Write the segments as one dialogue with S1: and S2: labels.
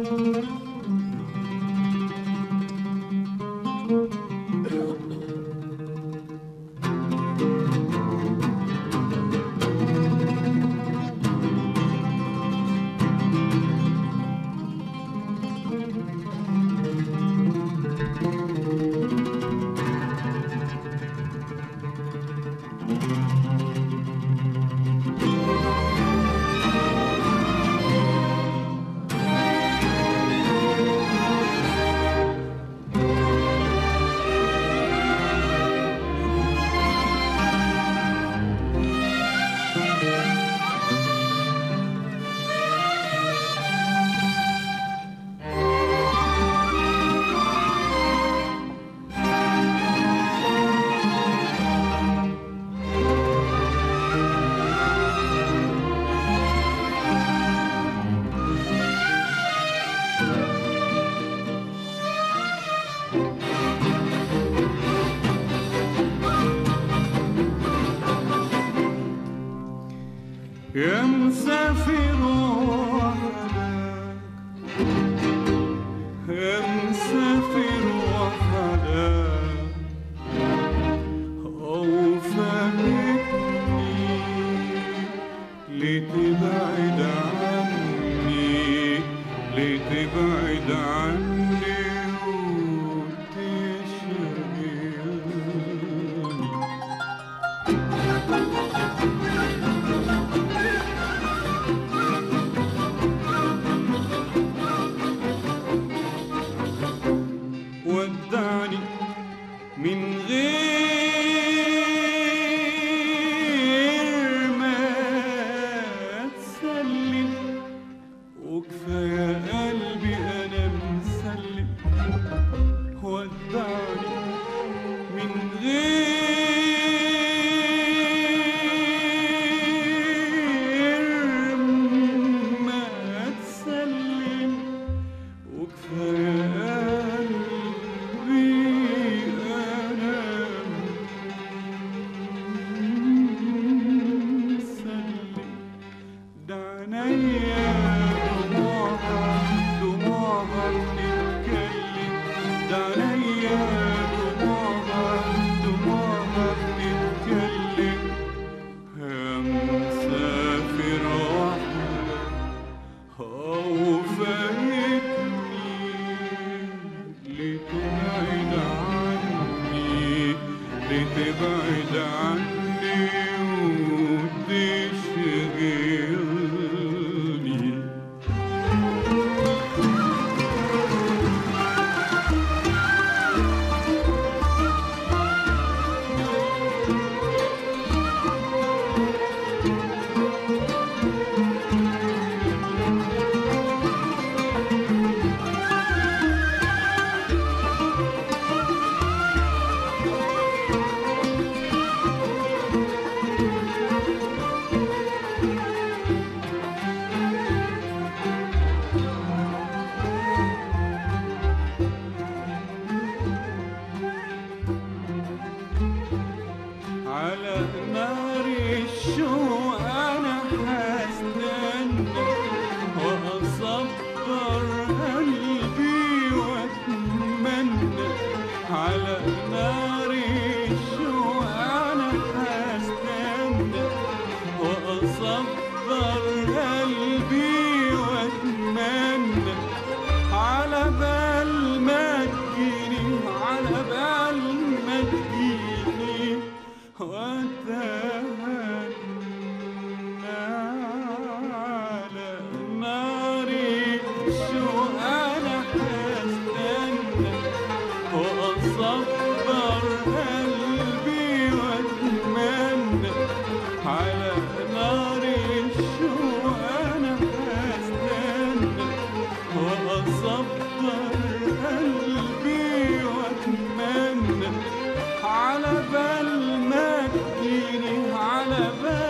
S1: Música يا مسافر يا مسافر لتبعد عني لتبعد عني. بعد عني وتشغل صبر قلبي واتمنى على نار الشوق أنا واصبر قلبي واتمنى على بال ما تجيني على بال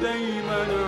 S1: دايما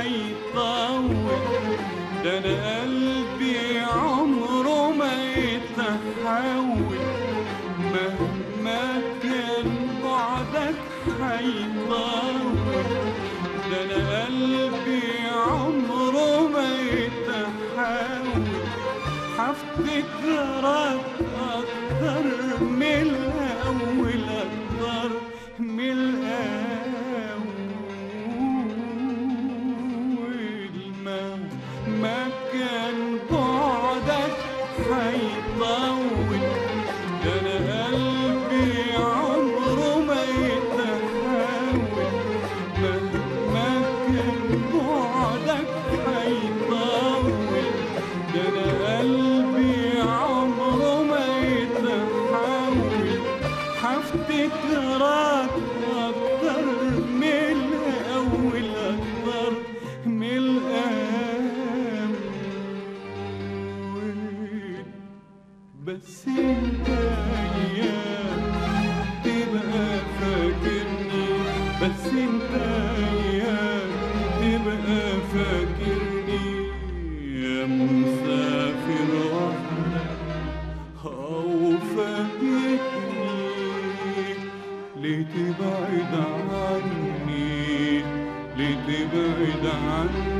S1: هيطول ده أنا قلبي عمره ما يتحول. مهما كان بعدك هيطول. ده أنا قلبي عمره ما يتحول. هفتكرك هيطول ده أنا قلبي عمره ما يتحول. مهما كان بعدك هيطول ده أنا قلبي عمره ما يتحول. هفتكرك أكتر تبعد عني ليه تبعد عني